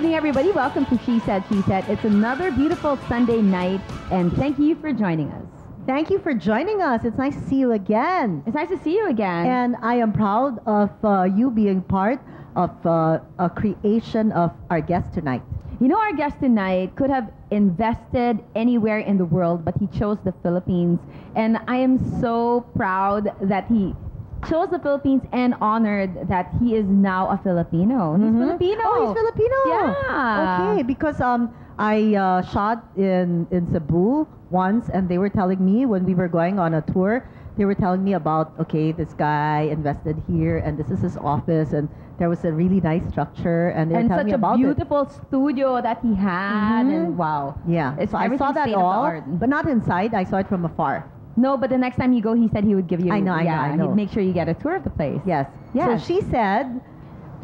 Good evening, everybody. Welcome to She Said, She Said. It's another beautiful Sunday night, and thank you for joining us. Thank you for joining us. It's nice to see you again. It's nice to see you again. And I am proud of uh, you being part of uh, a creation of our guest tonight. you know, our guest tonight could have invested anywhere in the world, but he chose the Philippines. And I am so proud that he chose the Philippines and honored that he is now a Filipino. He's Mhm. Filipino. Oh, he's Filipino. Yeah. Okay, because um, I uh, shot in in Cebu once, and they were telling me when we were going on a tour, they were telling me about okay, this guy invested here, and this is his office, and there was a really nice structure, and they were And telling such me a about it. beautiful studio that he had, and wow. Yeah, It's so I saw everything that state of the all, art. but not inside. I saw it from afar. No, but the next time you go, he said he would give you. I know, I know, I know. He'd make sure you get a tour of the place. Yes. Yes. So she said.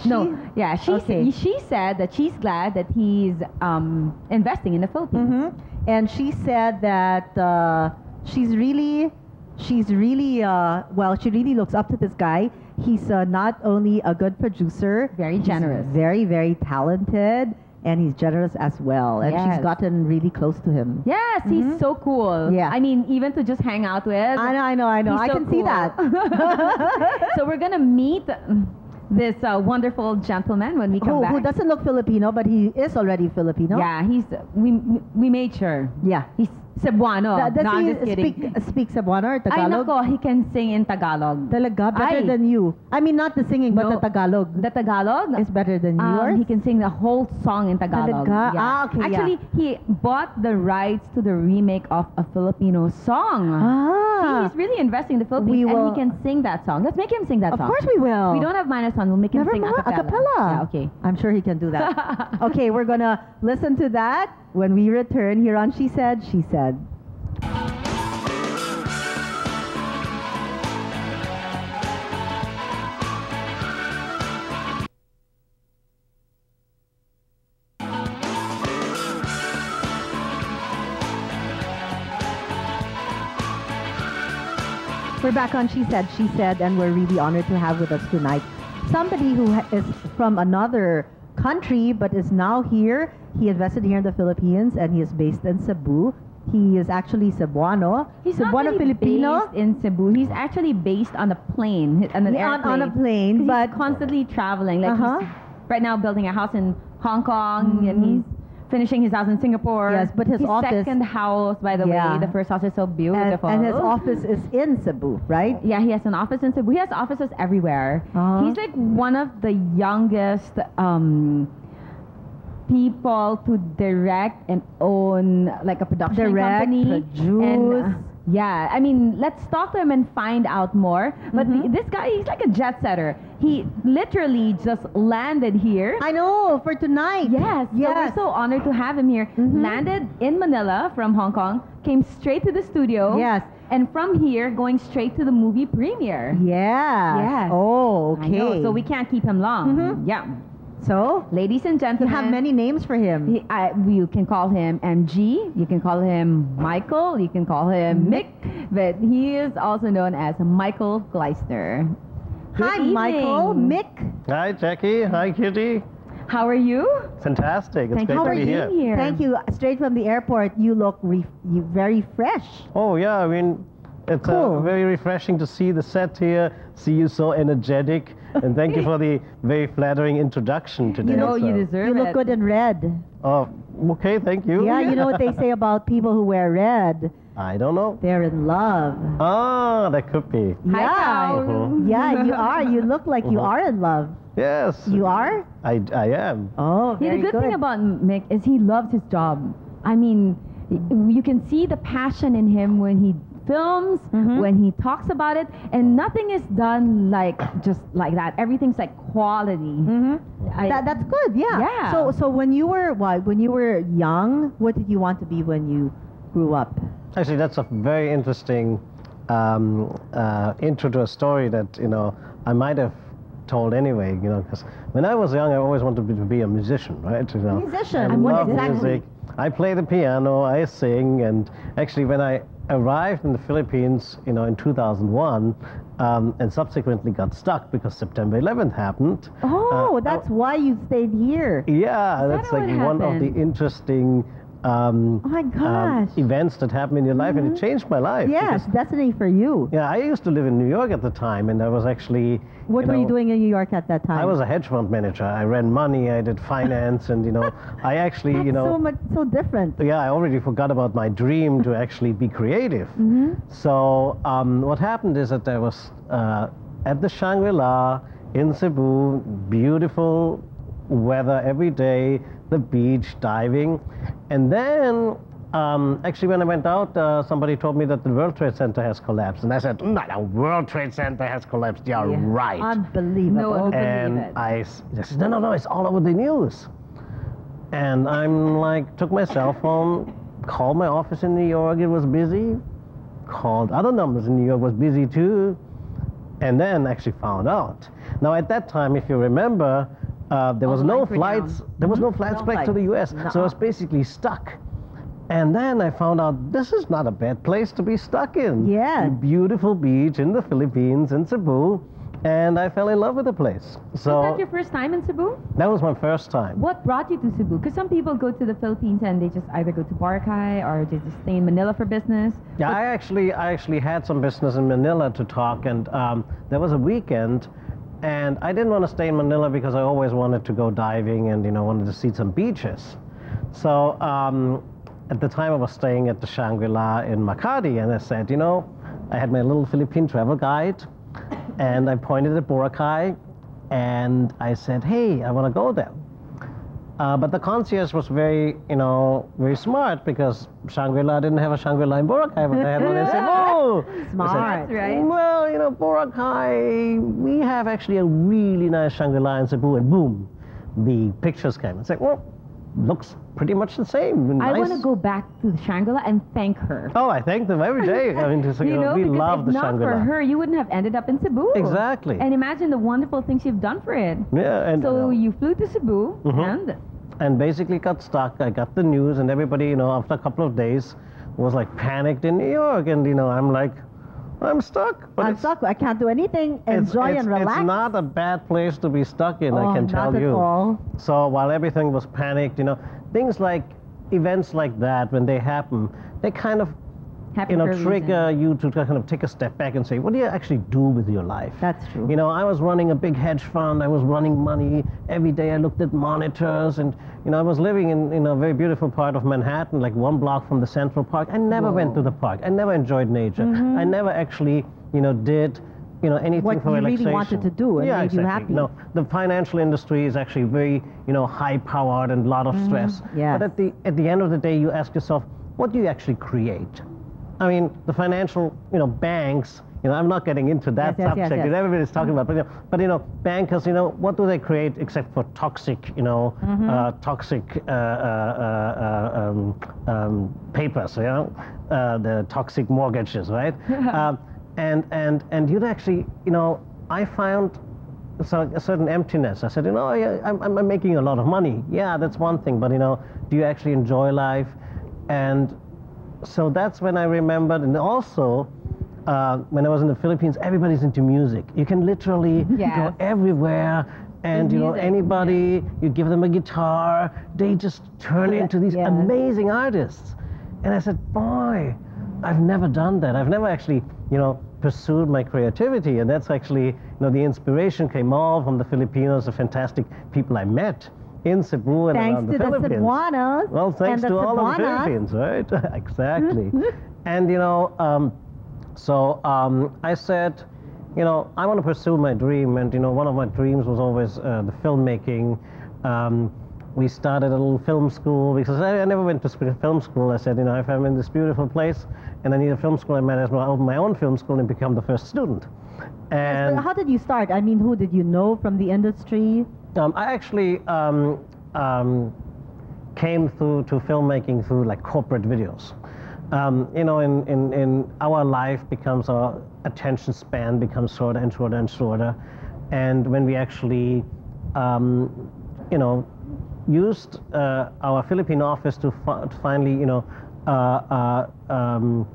No, yeah, she Okay. she said that she's glad that he's um, investing in the Philippines. Mhm. And she said that uh, she's really, she's really, uh, well, she really looks up to this guy. He's uh, not only a good producer, Very generous. very, very talented, and he's generous as well. And Yes. she's gotten really close to him. Yes, he's Mhm. so cool. Yeah. I mean, even to just hang out with. I know, I know, I know. I so can see that. so we're gonna meet this uh, wonderful gentleman when we come who, back. who doesn't look Filipino, but he is already Filipino. Yeah, he's we we made sure. Yeah. He's Cebuano. Does no, I'm he just kidding. speak, speak Cebuano or Ay, Tagalog? nako, he can sing in Tagalog. Talaga, better Ay. than you. I mean, not the singing, but No. the Tagalog The Tagalog? is better than Um, yours. he can sing the whole song in Tagalog. Talaga? Yeah. Ah, okay, yeah. Actually, he bought the rights to the remake of a Filipino song. Ah. See, he's really investing in the Philippines, We and he can sing that song. Let's make him sing that song. Of song. course we will. We don't have minus one. We'll make him Never sing mind, a cappella. acapella. Yeah, okay. I'm sure he can do that. okay, we're gonna listen to that when we return here on She Said, She Said. We're back on She Said, She Said, and we're really honored to have with us tonight somebody who is from another country but is now here. He invested here in the Philippines and he is based in Cebu. He is actually Cebuano. He's Cebuano not really Filipino. based in Cebu. He's actually based on a plane, on an Yeah, airplane. on a plane, but- he's constantly traveling. Like Uh-huh. he's right now building a house in Hong Kong, and Mhm. he's finishing his house in Singapore. Yes, but his office- second house, by the Yeah. way, the first house is so and, beautiful. and his office is in Cebu, right? Yeah, he has an office in Cebu. He has offices everywhere. Uh-huh. He's like one of the youngest um, people to direct and own like a production Direct, company. produce. And, uh, yeah, I mean, let's talk to him and find out more. But Mhm. the- this guy, he's like a jet setter. He literally just landed here. I know, for tonight. Yes, Yes. so we're so honored to have him here. Mhm. Landed in Manila from Hong Kong, came straight to the studio. Yes. And from here, going straight to the movie premiere. Yeah. Yes. Oh, okay. so we can't keep him long. Mhm. Yeah. So, Ladies and you gentlemen. have many names for him. He, I, you can call him MG, you can call him Michael, you can call him Mick, but he is also known as Michael Geissner. Good Hi, Michael. Mick. Hi, Jackie. Hi, Kitty. How are you? Fantastic. It's Thank great you How for are to be you? here. here. Thank you. Straight from the airport, you look re- you very fresh. Oh, yeah. I mean, it's Cool. uh, very refreshing to see the set here, see you so energetic, and thank you for the very flattering introduction today. You know you so- deserve You look it. good in red. Oh, okay. Thank you. Yeah, you know what they say about people who wear red? I don't know. They're in love. Ah, that could be. Hi, yeah. Kao. Mhm. Yeah, you are. You look like you Mhm. are in love. Yes. You are? I, I am. Oh, Yeah, very the good, thing about Mick is he loves his job. I mean, you can see the passion in him when he films, Mhm. when he talks about it, and nothing is done like just like that. Everything's like quality. hmm I- that, that's good. Yeah. Yeah. So, so when you were what? When you were young, what did you want to be when you grew up? Actually, that's a very interesting um, uh, intro to a story that you know I might have told anyway. You know, because when I was young, I always wanted to be, to be a musician, right? You know, Musician. I And what love exactly? music. I play the piano, I sing, and actually, when I arrived in the Philippines, you know, in 2001, um, and subsequently got stuck because September 11th happened. Oh, Uh, that's why you stayed here. Yeah, Is that that's like one of the interesting um, Oh my um, gosh. events that happened in your life, and it changed my life. Yes, destiny for you. yeah, I used to live in New York at the time, and I was actually. What were you doing in New York at that time? I was a hedge fund manager. I ran money. I did finance, and you know, I actually, you know, so much so different. yeah, I already forgot about my dream to actually be creative. Mm-hmm. So um, what happened is that I was uh, at the Shangri-La in Cebu, beautiful weather every day, the beach, diving, and then. Um, actually, when I went out, uh, somebody told me that the World Trade Center has collapsed, and I said, "No, the World Trade Center has collapsed. You're Yeah. right." Unbelievable. No one believe and I said, no, no, no, it's all over the news. And I'm like, took my cell phone, called my office in New York, it was busy. Called other numbers in New York, was busy too. And then actually found out. Now at that time, if you remember, uh, there was no flights down. There was no flights No back to the U.S. So I was basically stuck. And then I found out this is not a bad place to be stuck in. Yeah. A beautiful beach in the Philippines, in Cebu, and I fell in love with the place. So Was that your first time in Cebu? that was my first time. What brought you to Cebu? Because some people go to the Philippines and they just either go to Boracay or they just stay in Manila for business. Yeah, I actually, I actually had some business in Manila to talk, and um, there was a weekend, and I didn't want to stay in Manila because I always wanted to go diving and you know wanted to see some beaches. So um, at the time I was staying at the Shangri-La in Makati, and I said, you know, I had my little Philippine travel guide, and I pointed at Boracay, and I said, hey, I want to go there. Uh, but the concierge was very, you know, very smart because Shangri-La didn't have a Shangri-La in Boracay, but they had one in Cebu. Smart. Said, right. Well, you know, Boracay, we have actually a really nice Shangri-La in Cebu, and boom, the pictures came. It's like, well, looks pretty much the same. I want to go back to the Shangri-La and thank her. Oh, I thank them every day. I mean, just, you, you know, we love if the not Shangri-La. for her, you wouldn't have ended up in Cebu. Exactly. And imagine the wonderful things you've done for it. Yeah, and So uh, you flew to Cebu Mhm. and and basically got stuck. I got the news, and everybody, you know, after a couple of days, was like panicked in New York, and you know, I'm like, I'm stuck. I'm stuck. I can't do anything. Enjoy it's, and relax. It's not a bad place to be stuck in. oh, I can tell you. all. So while everything was panicked, you know, things like events like that when they happen, they kind of happy you know a reason. trigger you to kind of take a step back and say, what do you actually do with your life? That's true. You know, I was running a big hedge fund. I was running money every day. I looked at monitors, and you know, I was living in, in a very beautiful part of Manhattan, like one block from the Central Park. I never went to the park. I never enjoyed nature. Mm-hmm. I never actually, you know, did. You know anything What for you really wanted to do and yeah, made you happy. No, the financial industry is actually very, you know, high-powered and a lot of mm-hmm. stress. yes. But at the at the end of the day, you ask yourself, what do you actually create? I mean, the financial, you know, banks. You know, I'm not getting into that Yes, yes, yes, subject yes. that everybody's talking about, but you, know, but you know, bankers, you know, what do they create except for toxic, you know, Mm-hmm. uh, toxic uh, uh, uh, uh, um, um, papers, you know, uh, the toxic mortgages, right? um, and and and you'd actually, you know, I found so a certain emptiness. I said, you know, I, I'm, I'm making a lot of money. Yeah, that's one thing, but you know, do you actually enjoy life? And so that's when I remembered, and also uh, when I was in the Philippines, everybody's into music. You can literally Yes. go everywhere, and you know anybody, you give them a guitar, they just turn Yeah, into these yes. amazing artists. And I said, boy, I've never done that. I've never actually, you know, pursued my creativity, and that's actually, you know, the inspiration came all from the Filipinos, the fantastic people I met in Cebu and Thanks around to the the Philippines. Cebuanas. Well, thanks to the all of the Philippines, right? exactly. and you know, um, so um, I said, you know, I want to pursue my dream, and you know, one of my dreams was always uh, the filmmaking. Um, we started a little film school because I, I never went to film school. I said, you know, if I'm in this beautiful place and I need a film school, I might as well open my own film school and become the first student. And But how did you start? I mean, who did you know from the industry? um, I actually um, um, came through to filmmaking through like corporate videos. Um, you know, in, in, in our life becomes our attention span becomes shorter and shorter and shorter, and when we actually, um, you know, used uh, our Philippine office to, to finally, you know, uh, uh, um,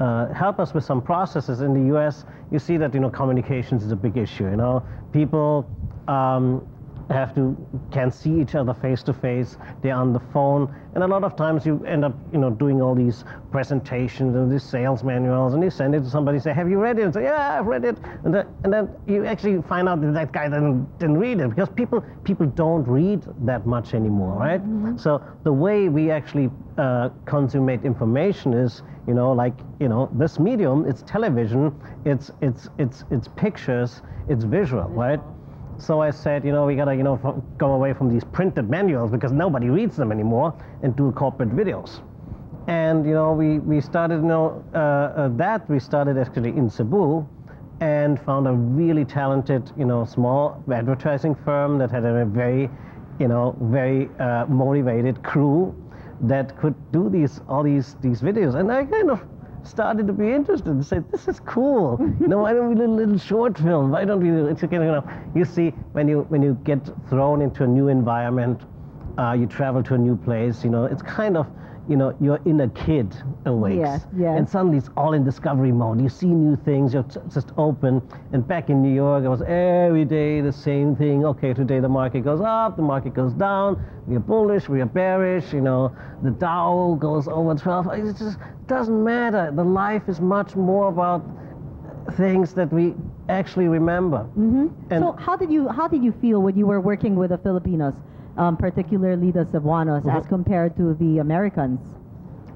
uh, help us with some processes. In the U.S., you see that you know communications is a big issue. You know, people um, have to can see each other face to face. They're on the phone, and a lot of times you end up you know doing all these presentations and these sales manuals, and you send it to somebody. Say, have you read it? And say, yeah, I've read it. And, the, and then you actually find out that that guy didn't didn't read it because people people don't read that much anymore, right? So the way we actually uh, consummate information is you know like you know this medium it's television it's it's it's it's pictures it's visual right so I said, you know, we gotta, you know, go away from these printed manuals because nobody reads them anymore and do corporate videos. And you know, we we started, you know, uh, uh, that we started actually in Cebu, and found a really talented, you know, small advertising firm that had a very, you know, very uh, motivated crew that could do these all these these videos. And I kind of started to be interested and said, "This is cool. you know, why don't we do a little short film? Why don't we do?" It's again, you you see when you when you get thrown into a new environment, uh, you travel to a new place. You know, it's kind of you know your inner kid awakes, Yes, yes. and suddenly it's all in discovery mode. You see new things. You're t- just open. And back in New York, it was every day the same thing. Okay, today the market goes up, the market goes down. We are bullish, we are bearish. You know, the Dow goes over 12. It just doesn't matter. The life is much more about things that we actually remember. Mm-hmm. And so how did you how did you feel when you were working with the Filipinos, um, particularly the Cebuanos, as compared to the Americans?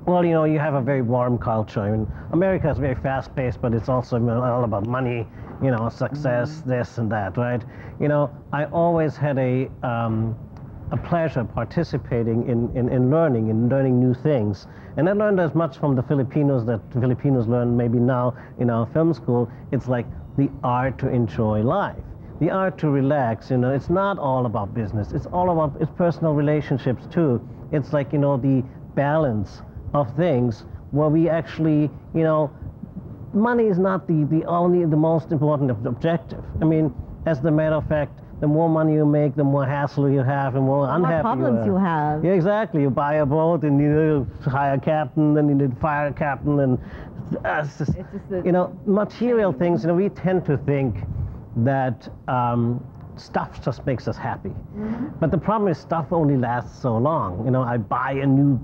Well, you know, you have a very warm culture. I mean, America is very fast-paced, but it's also all about money, you know, success, this and that, right? You know, I always had a um, a pleasure participating in, in, in learning, in learning new things. And I learned as much from the Filipinos that Filipinos learn maybe now in our film school. It's like the art to enjoy life the art to relax you know. It's not all about business. It's all about it's personal relationships too. It's like you know the balance of things where we actually you know money is not the, the only the most important objective. I mean as a matter of fact the more money you make the more hassle you have and more unhappy problems you, are. you have. yeah exactly. You buy a boat and you hire a captain then you need to fire a captain and uh, just, It's just a- you know material things you know we tend to think that um, stuff just makes us happy. But the problem is stuff only lasts so long. You know, I buy a new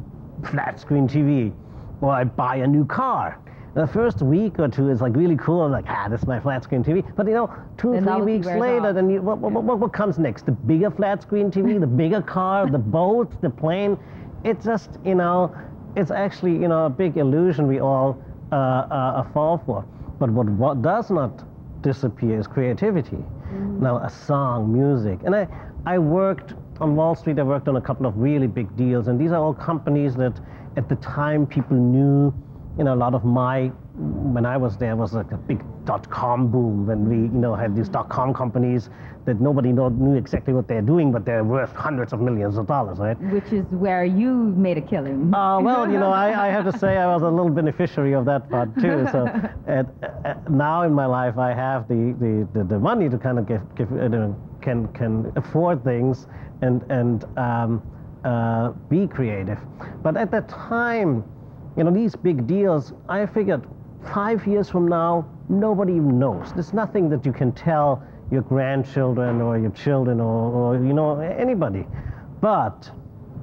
flat screen TV or I buy a new car. The first week or two is like really cool. I'm like, ah, this is my flat screen TV. But you know, two The three weeks later, off. then you, what, what, what, what comes next? The bigger flat screen TV, the bigger car, the boat, the plane. It's just, you know, it's actually, you know, a big illusion we all uh, uh, fall for. But what, what does not disappear is creativity. Mm. Now, a song, music. And I, I worked on Wall Street, I worked on a couple of really big deals. And these are all companies that at the time people knew, you know, a lot of my, when I was there was like a big dot com boom when we, you know, had these dot com companies that nobody know, knew exactly what they're doing, but they're worth hundreds of millions of dollars, right? Which is where you made a killing. Uh, well, you know, I, I have to say I was a little beneficiary of that part too. So at, at, now in my life, I have the, the, the, the money to kind of give, give uh, can can afford things and and um, uh, be creative. But at that time, you know, these big deals, I figured five years from now, nobody even knows. There's nothing that you can tell your grandchildren or your children or, or you know anybody. But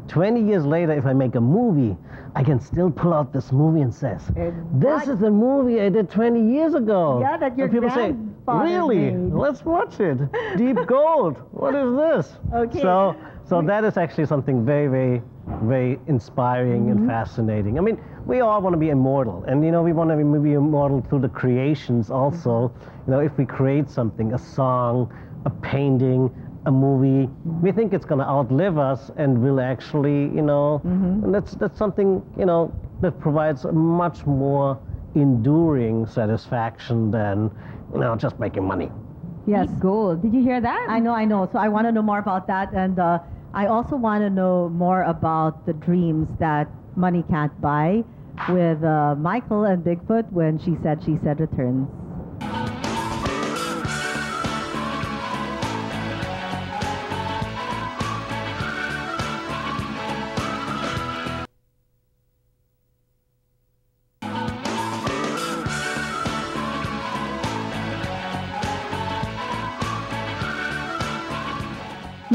20 years later, if I make a movie, I can still pull out this movie and says, And "This is the movie I did 20 years ago." Yeah, that your and people say, "Really? made." Let's watch it." Deep Gold. What is this? Okay. So, so that is actually something very, very, very inspiring Mm-hmm. and fascinating. I mean, we all want to be immortal, and you know, we want to be be immortal through the creations also. Mm-hmm. You know, if we create something, a song, a painting, a movie, we think it's going to outlive us and will actually, you know, Mm-hmm. and that's that's something you know that provides a much more enduring satisfaction than you know just making money. Yes. Gold. Did you hear that? I know, I know. So I want to know more about that, and uh, I also want to know more about the dreams that money can't buy with uh, Michael and Bigfoot when she said she said returns.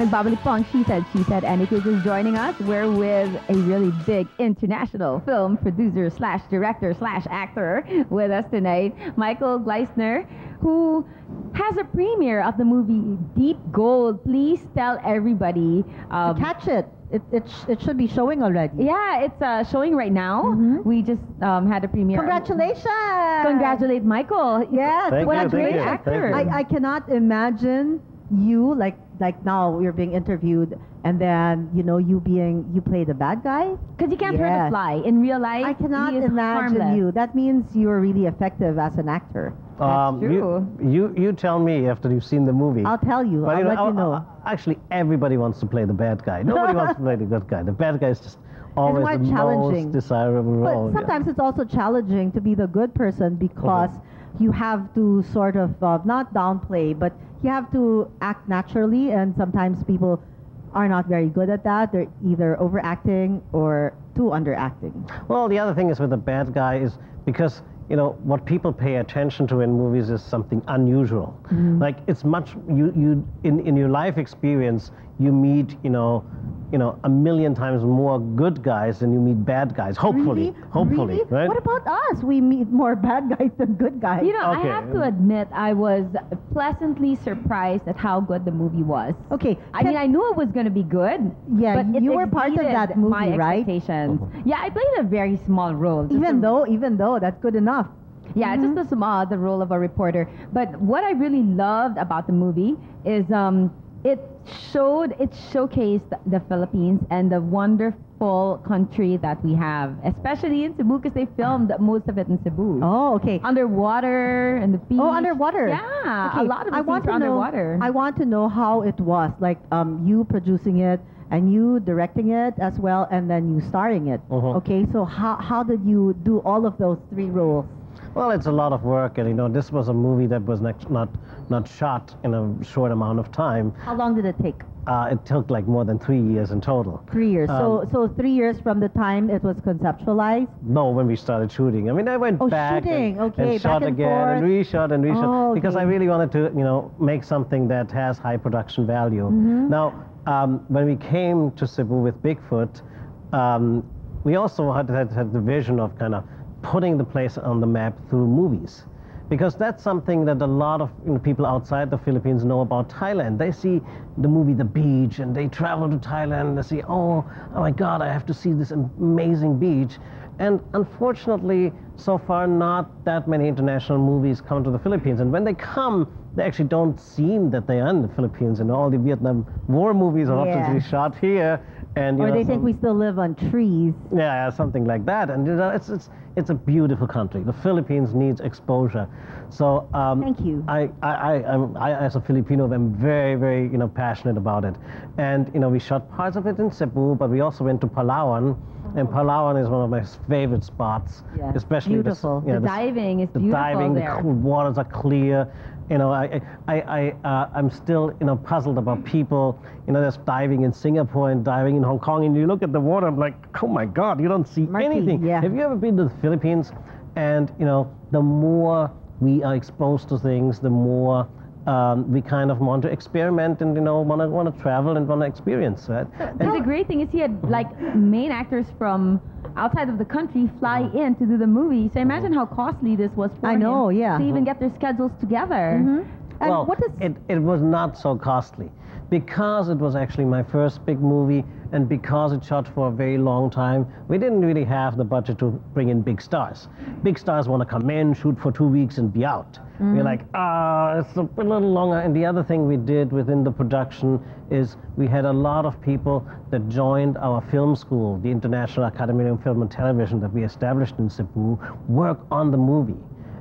Nagbabalik po ang She Said, She Said, and if you're just joining us, we're with a really big international film producer slash director slash actor with us tonight, Michael Geissner, who has a premiere of the movie Deep Gold. Please tell everybody. um, Catch it. It, it, sh- it should be showing already. yeah, it's uh, showing right now. Mhm. We just um, had a premiere. Congratulations! Congratulate Michael. Yes. Thank what you, a thank great you, actor. thank you. I, I cannot imagine you like like now you're being interviewed and then you know you being you play the bad guy. Because you can't hurt a Yes. fly. In real life, I cannot he is imagine harmless. you. That means you're really effective as an actor. Um, true. You, you you tell me after you've seen the movie. I'll tell you. But I'll you know, let you uh, know. uh, actually, everybody wants to play the bad guy. Nobody wants to play the good guy. The bad guy is just always the challenging. most desirable But role. yeah. sometimes it's also challenging to be the good person because you have to sort of uh, not downplay, but you have to act naturally, and sometimes people are not very good at that. They're either overacting or too underacting. Well, the other thing is with the bad guy is because you know what people pay attention to in movies is something unusual. Mm-hmm. Like it's much you you in in your life experience you meet you know you know a million times more good guys than you meet bad guys. Hopefully, Really? hopefully, Really? right? What about us? We meet more bad guys than good guys. You know, Okay. I have to admit, I was pleasantly surprised at how good the movie was. okay. I mean, I knew it was going to be good. Yeah, but you were part of that movie, my right? expectations. Yeah, I played a very small role. even though, even though that's good enough. Yeah, Mhm. just a small the role of a reporter. But what I really loved about the movie is um, it showed it showcased the Philippines and the wonderful country that we have, especially in Cebu because they filmed most of it in Cebu. Oh, okay. Underwater and the beach. Oh, underwater. Yeah, Okay, a lot of the I want to are know. I want to know how it was, like um, you producing it and you directing it as well, and then you starring it. Mhm. Okay, so how, how did you do all of those three roles? Well, it's a lot of work, and you know, this was a movie that was not not, not shot in a short amount of time. How long did it take? Uh, it took like more than three years in total. Three years. so Um, so three years from the time it was conceptualized. No, when we started shooting. I mean, I went Oh, back shooting. and, Okay, and shot and again and forth. reshot and reshot Oh, because I really wanted to, you know, make something that has high production value. Mm-hmm. Now, um, when we came to Cebu with Bigfoot, um, we also had, had, had the vision of kind of putting the place on the map through movies. Because that's something that a lot of you know, people outside the Philippines know about Thailand. They see the movie The Beach and they travel to Thailand and they see, oh, oh my God, I have to see this amazing beach. And unfortunately, so far, not that many international movies come to the Philippines. And when they come, they actually don't seem that they are in the Philippines. And all the Vietnam War movies are Yeah. often shot here. And, you Or know, they think some- we still live on trees. yeah, something like that. And you know, it's it's it's a beautiful country. The Philippines needs exposure. So um, Thank you. I I, I, I'm, I as a Filipino I'm very very you know passionate about it. And you know we shot parts of it in Cebu, but we also went to Palawan. And Palawan is one of my favorite spots, Yeah, especially the beautiful. you know, the diving is the beautiful diving, there. the waters are clear. You know, I, I, I, uh, I'm still, you know, puzzled about people, you know, that's diving in Singapore and diving in Hong Kong, and you look at the water, I'm like, oh my God, you don't see Murky, anything. yeah. Have you ever been to the Philippines? And, you know, the more we are exposed to things, the more um, we kind of want to experiment and, you know, want to want to travel and want to experience, right? And the great thing is he had like main actors from outside of the country fly in to do the movie. So imagine how costly this was for I him know, yeah. To even get their schedules together. Mhm. And well, what is it, it was not so costly because it was actually my first big movie and because it shot for a very long time we didn't really have the budget to bring in big stars. Big stars want to come in shoot for two weeks and be out. We're like ah it's a, a little longer. And the other thing we did within the production is we had a lot of people that joined our film school the international academy of film and television that we established in cebu work on the movie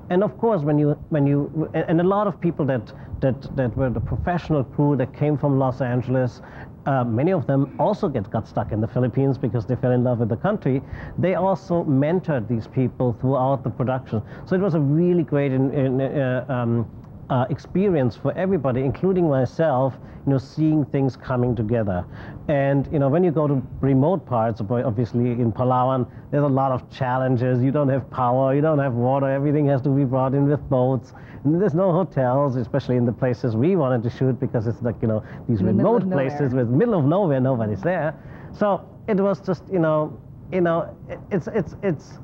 and of course, when you when you and a lot of people that that that were the professional crew that came from Los Angeles, uh, many of them also get got stuck in the Philippines because they fell in love with the country. They also mentored these people throughout the production. So it was a really great in, in, uh, um, uh, experience for everybody, including myself, you know, seeing things coming together. And, you know, when you go to remote parts, obviously in Palawan, there's a lot of challenges. You don't have power, you don't have water, everything has to be brought in with boats. And there's no hotels, especially in the places we wanted to shoot because it's like, you know, these the remote places with middle of nowhere, nobody's there. So it was just, you know, you know, it's, it's, it's,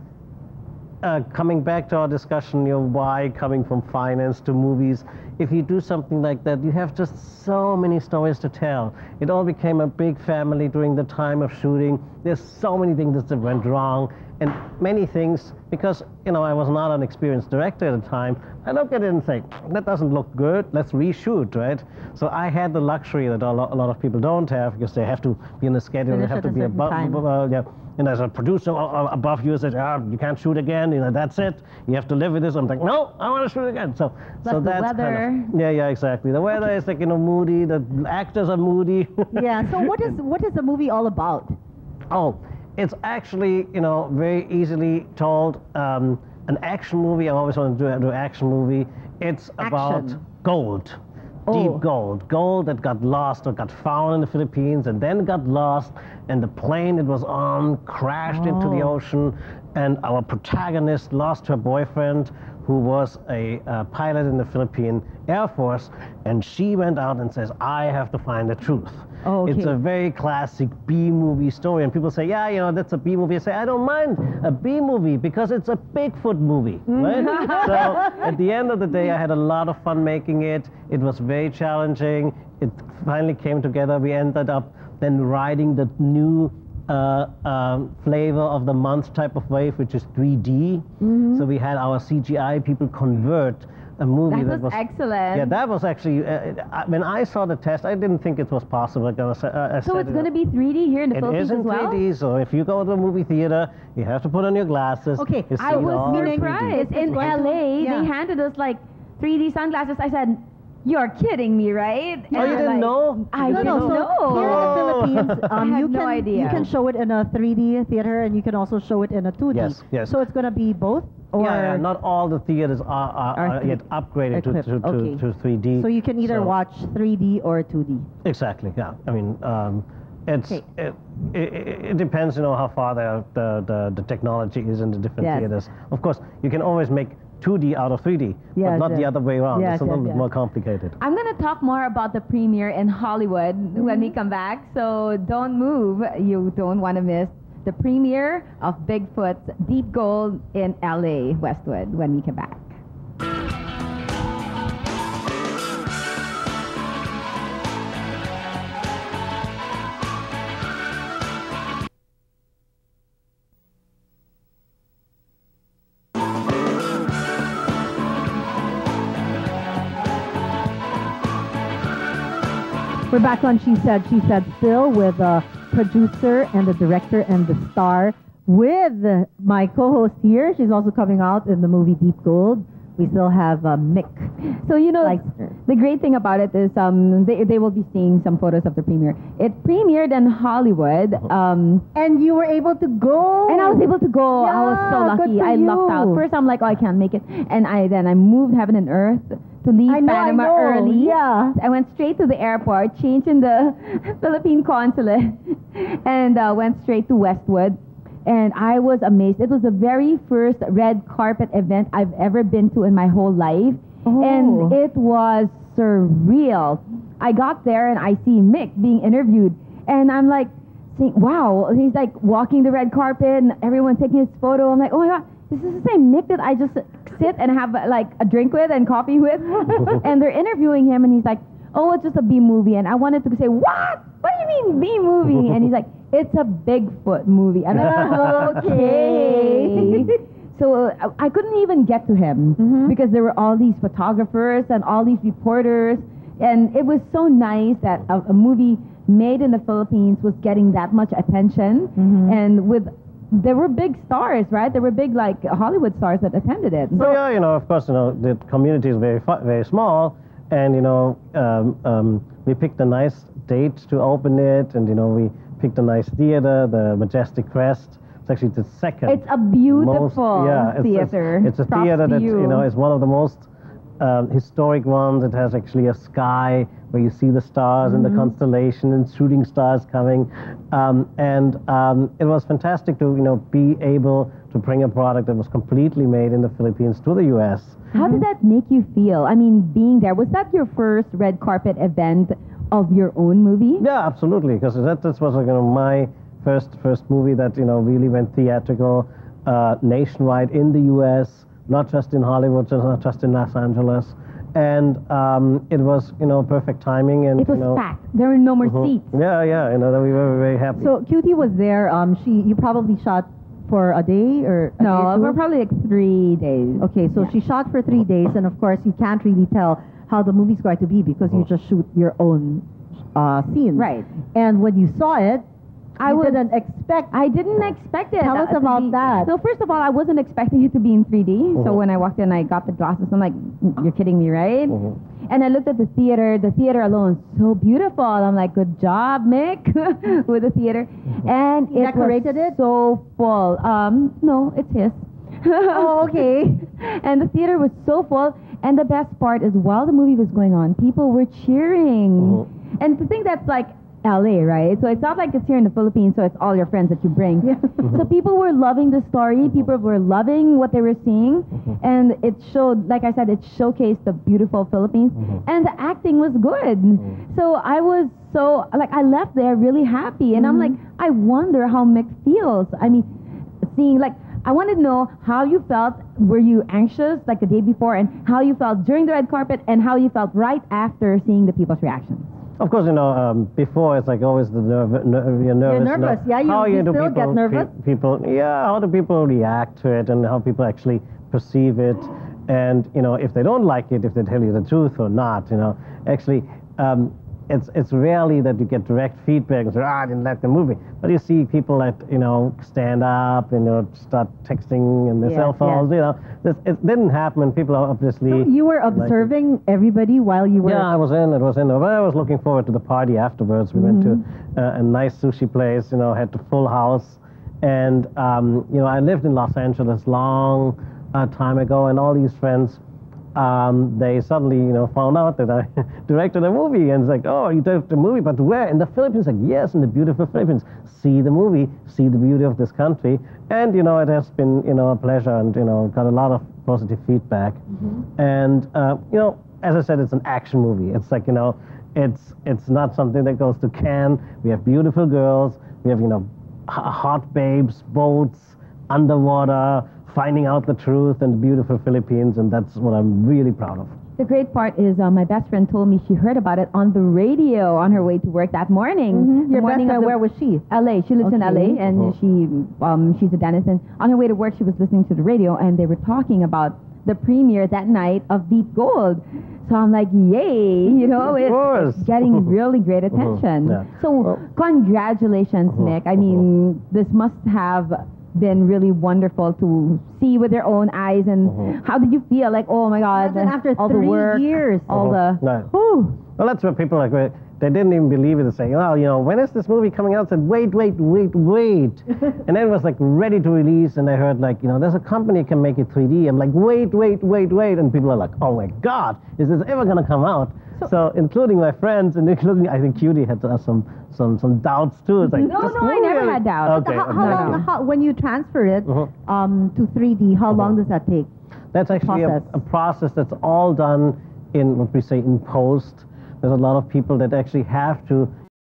uh, coming back to our discussion, you know, why coming from finance to movies, if you do something like that, you have just so many stories to tell. It all became a big family during the time of shooting. There's so many things that went wrong, and many things because you know I was not an experienced director at the time. I look at it and think that doesn't look good. Let's reshoot, right? So I had the luxury that a lot, a lot of people don't have because they have to be in a schedule. They have to be above, well, uh, yeah. And as a producer a- a- above you says, ah, you can't shoot again. You know, that's it. You have to live with this. I'm like, no, I want to shoot again. So, Plus so the that's kind of yeah, yeah, exactly. The weather is like you know moody. The actors are moody. Yeah. So what is what is the movie all about? Oh, it's actually, you know, very easily told. Um, an action movie. I always want to do, do an action movie. It's about gold. Oh. Deep gold. Gold that got lost or got found in the Philippines and then got lost, and the plane it was on crashed into the Oh. ocean, and our protagonist lost her boyfriend, who was a uh, pilot in the Philippine Air Force, and she went out and says, I have to find the truth. Oh, It's a very classic B movie story, and people say, "Yeah, you know, that's a B movie." I say, "I don't mind a B movie because it's a Bigfoot movie, right?" so at the end of the day, I had a lot of fun making it. It was very challenging. It finally came together. We ended up then writing the new. Uh, um, flavor of the month type of wave, which is 3D. So we had our CGI people convert a movie That that, was excellent. Yeah, that was actually uh, I- when I saw the test, I didn't think it was possible. I gotta uh, I So it's it going to be 3D here in the It Philippines is in as well? 3D, so if you go to a movie theater, you have to put on your glasses. Okay, you I was all in 3D. surprised. In LA, yeah. they handed us like 3D sunglasses. I said, "You're kidding me, right?" Oh, you didn't like, know? I You No, didn't no. So know. here in the Oh. Philippines, um, I had you no can idea. you can show it in a 3D theater, and you can also show it in a 2D. Yes, yes. So it's gonna be both, or yeah, yeah, not all the theaters are, are, Are are yet upgraded to, equipped, to, to, okay. to 3D. so you can either So- watch 3D or 2D. Exactly. Yeah. I mean, um, it's Okay. it, it, it depends, you know, how far the, the, the, the technology is in the different Yes. theaters. Of course, you can always make 2D out of 3D, but Yes, not the other way around. Yes, it's a yes, little bit yes. more complicated. I'm going to talk more about the premiere in Hollywood when we mm-hmm. come back. So don't move. You don't want to miss the premiere of Bigfoot's Deep Gold in LA Westwood when we come back. We're back on She Said, She Said still with a producer and the director and the star with my co-host here. She's also coming out in the movie Deep Gold. We still have uh, Mick. So you know, Leicester. the great thing about it is um, they, they will be seeing some photos of the premiere. It premiered in Hollywood, um, And you were able to go. and I was able to go. I was so lucky. I lucked out. First, I'm like, oh, I can't make it, and I then I moved heaven and earth to leave I know, I Panama know. early. Yeah. I went straight to the airport, changed in the Philippine consulate, and uh, went straight to Westwood. And I was amazed. It was the very first red carpet event I've ever been to in my whole life. Oh. And it was surreal. I got there and I see Mick being interviewed. And I'm like, wow. He's like walking the red carpet and everyone's taking his photo. I'm like, oh my God, this is the same Nick that I just sit and have like a drink with and coffee with. and they're interviewing him and he's like, oh, it's just a B movie. And I wanted to say, what? What do you mean B movie? And he's like, it's a Bigfoot movie. And I'm like, okay. So uh, I couldn't even get to him Mhm. because there were all these photographers and all these reporters. And it was so nice that a, a movie made in the Philippines was getting that much attention. Mhm. And with there were big stars, right? There were big like Hollywood stars that attended it. So yeah, you know, of course, you know, the community is very very small, and you know, um, um, we picked a nice date to open it, and you know, we picked a nice theater, the Majestic Crest. It's actually the second. It's a most- beautiful yeah, it's, theater. It's, it's a Props theater that you. you know is one of the most um, historic ones. It has actually a sky where you see the stars and the constellation and shooting stars coming. Um, and um, it was fantastic to you know be able to bring a product that was completely made in the Philippines to the U.S. How did that make you feel? I mean, being there, was that your first red carpet event of your own movie? Yeah, absolutely, because that, that was you know my first first movie that you know really went theatrical uh, nationwide in the U.S., not just in Hollywood, just not just in Los Angeles, and um, it was you know perfect timing and It was you know. packed. There were no more Mhm. seats. Yeah, yeah, you know that we were very happy. So Cutie was there. Um, she you probably shot for a day or a day or No, two? we're probably like three days. Okay, so she shot for three days, and of course, you can't really tell how the movie's going to be because you just shoot your own uh, scenes. Right. And when you saw it, I you was- didn't expect. I didn't expect it. Tell us about be- that. So first of all, I wasn't expecting it to be in 3D. So Mhm. when I walked in, I got the glasses. I'm like, "You're kidding me, right?" Mhm. And I looked at the theater. The theater alone, so beautiful. I'm like, "Good job, Mick, with the theater." And He it decorated was it? so full. Um, no, it's his. Oh, okay. and the theater was so full. And the best part is, while the movie was going on, people were cheering. And to think that's like LA, right? So it's not like it's here in the Philippines, so it's all your friends that you bring. Yeah. so people were loving the story. People were loving what they were seeing, Mm-hmm. and it showed, like I said, it showcased the beautiful Philippines, Mm-hmm. and the acting was good. So I was so like I left there really happy, and I'm Mm-hmm. like, I wonder how Mick feels. I mean, seeing like. I wanted to know how you felt. Were you anxious like the day before, and how you felt during the red carpet, and how you felt right after seeing the people's reactions? Of course, you know, um, before it's like always the nerve, ner- you're nervous. you know, nervous, yeah, you- how you do still people, get nervous? pe- people, yeah, how do people react to it and how people actually perceive it. And, you know, if they don't like it, if they tell you the truth or not, you know, actually, um, it's, it's rarely that you get direct feedback and say, ah, I didn't like the movie. But you see people that, you know, stand up and, you know, start texting and their Yes, cell phones, you know. This, it didn't happen and people are obviously... So you were like observing everybody while you were. Yeah, I was in. It was in. But I was looking forward to the party afterwards. We went to uh, a nice sushi place. You know, had the full house, and um, you know, I lived in Los Angeles long uh, time ago, and all these friends. Um, they suddenly, you know, found out that I directed a movie, and it's like, oh, you directed a movie, but where? In the Philippines? Like, yes, in the beautiful Philippines. See the movie, see the beauty of this country, and you know, it has been, you know, a pleasure, and you know, got a lot of positive feedback, and uh, you know, as I said, it's an action movie. It's like, you know, it's it's not something that goes to Cannes. We have beautiful girls. We have, you know, hot babes, boats, underwater, finding out the truth and beautiful Philippines, and that's what I'm really proud of. The great part is uh, my best friend told me she heard about it on the radio on her way to work that morning. Mhm. Your best morning of friend, the- where was she? LA. She lives in LA and Mhm. she um, she's a dentist. And on her way to work, she was listening to the radio and they were talking about the premiere that night of Deep Gold. So I'm like, yay! You know, it's, course. it's getting really great attention. Yeah. So Well- congratulations, Mhm. Mick. I mean, this must have been really wonderful to see with your own eyes. And Mhm. how did you feel? Like, oh my God, Imagine after all three the work, years. all the. Right. Whew. Well, that's what people like. They didn't even believe it. They say, "Well, you know, when is this movie coming out?" I said, "Wait, wait, wait, wait," and then it was like ready to release. And I heard like, you know, there's a company that can make it 3D. I'm like, "Wait, wait, wait, wait," and people are like, "Oh my God, is this ever gonna come out?" So, including my friends and including, I think Cutie had uh, some some some doubts too. It's like, No, no, I never had doubts. Okay, how, how okay. long, how, when you transfer it Mhm. um, to 3D, how long Mhm. does that take? That's actually a, a process that's all done in what we say in post. There's a lot of people that actually have to